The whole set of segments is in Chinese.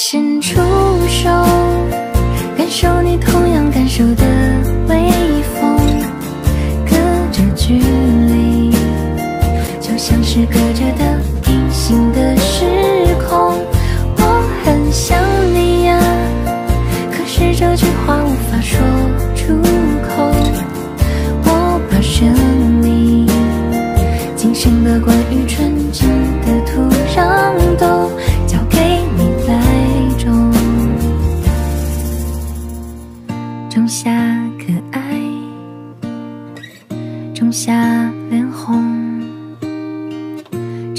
伸出手，感受你同样感受的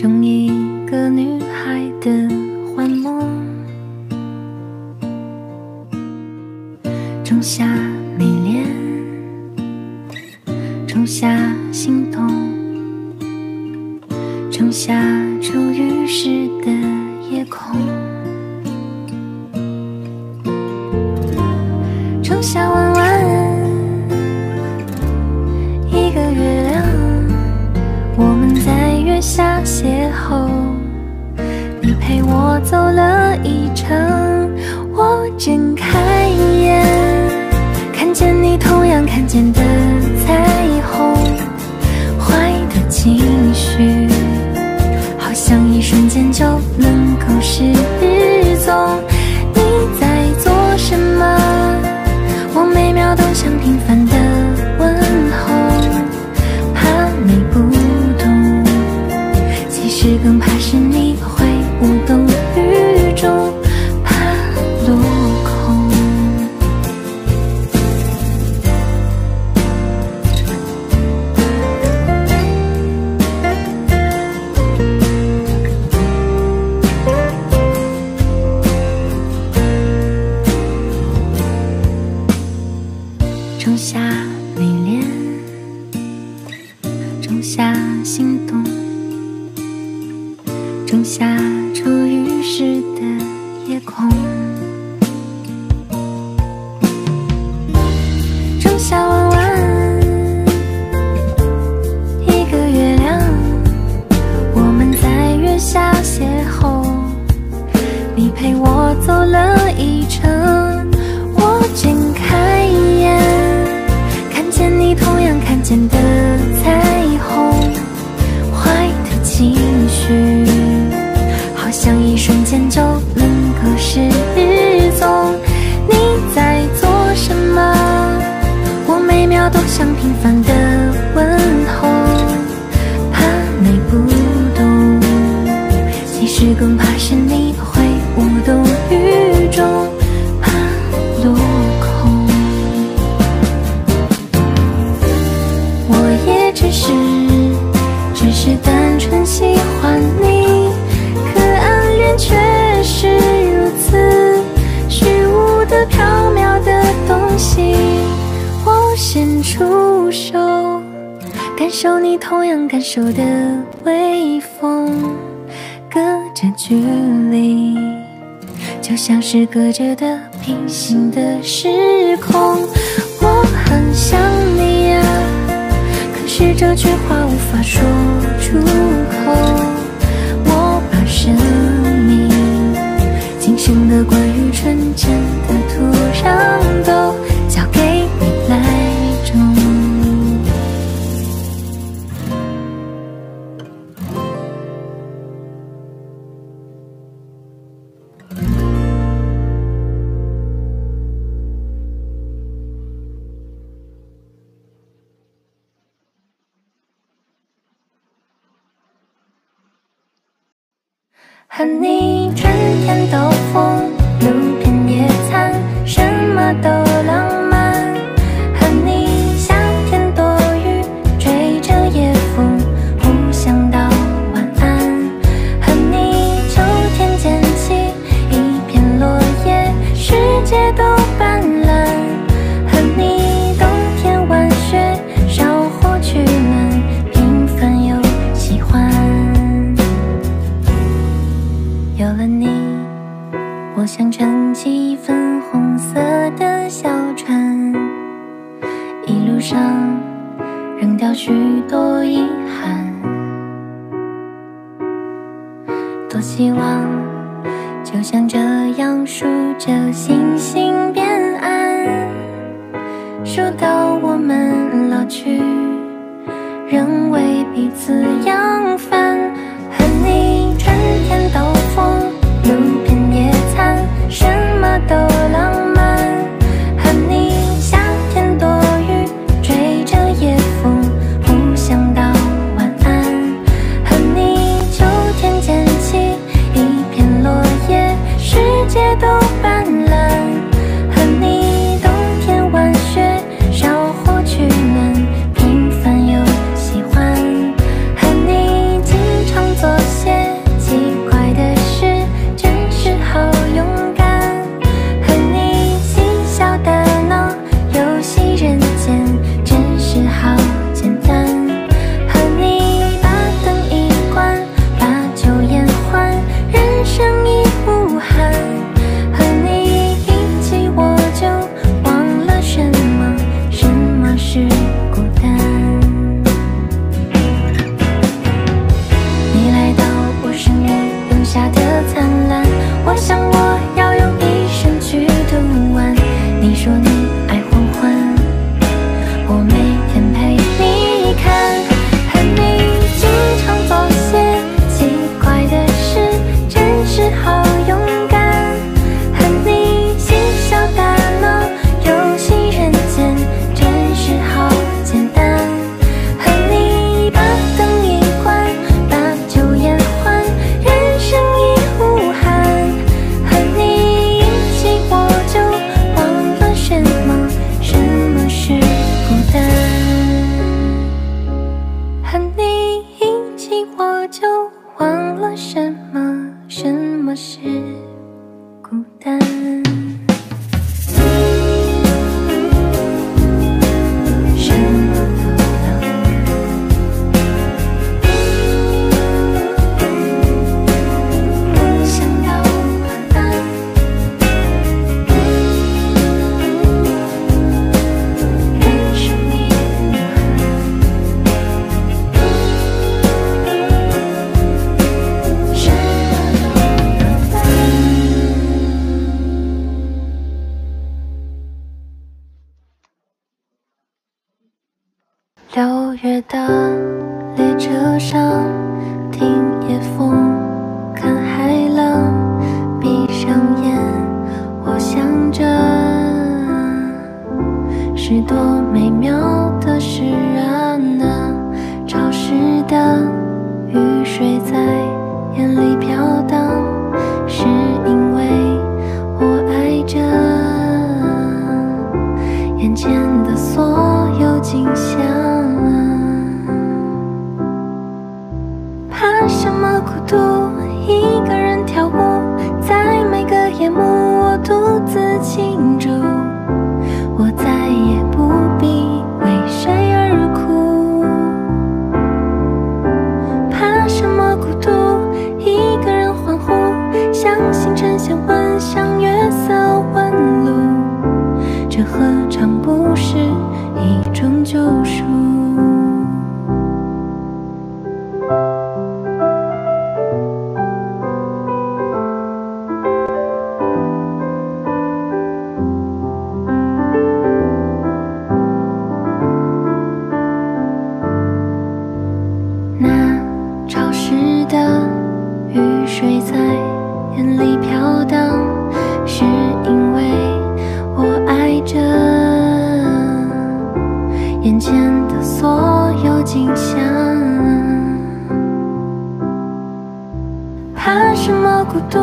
种一个女孩的幻梦，种下迷恋。种下心动，种下初遇时的夜空，怕是你会无动于衷，怕落空。种下迷恋，种下心动，种下初雨时的夜空，仲夏弯弯一个月亮，我们在月下邂逅。你陪我像一瞬间就能够失踪。你在做什么？我每秒都想平凡的受你同样感受的微风。隔着距离，就像是隔着的平行的时空。我很想你呀，可是这句话无法说出口。我把生命今生的关于纯真和你春天兜风，看起粉红色的小船，一路上扔掉许多遗憾。多希望就像这样数着星星变暗，数到我们老去，仍为彼此遥。的列车上听夜风看海浪闭上眼我想着是多美妙的事怕什么孤独，一个人跳舞，在每个夜幕，我独自倾。怕什么孤独，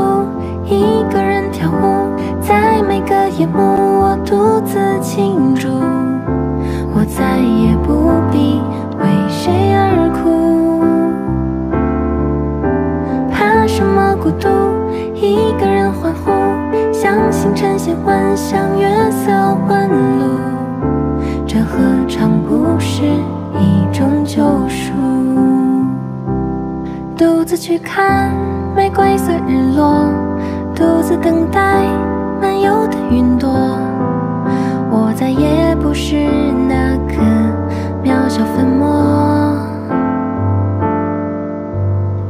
一个人跳舞，在每个夜幕我独自庆祝，我再也不必为谁而哭。怕什么孤独，一个人欢呼，像星辰写幻想，月色问路，这何尝不是一种救赎？独自去看玫瑰色日落独自等待漫游的云朵我再也不是那颗渺小粉末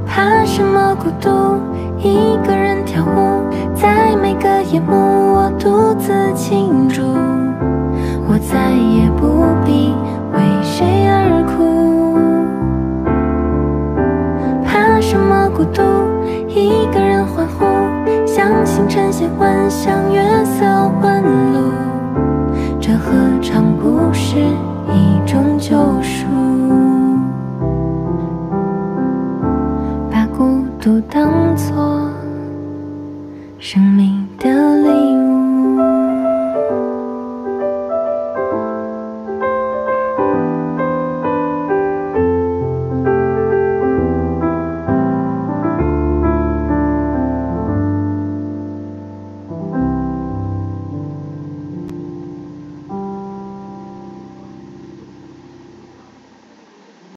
怕什么孤独？一个人跳舞在每个夜幕我独自庆祝我再也不晨曦，幻想月色问路，这何尝不是一种救赎？把孤独当作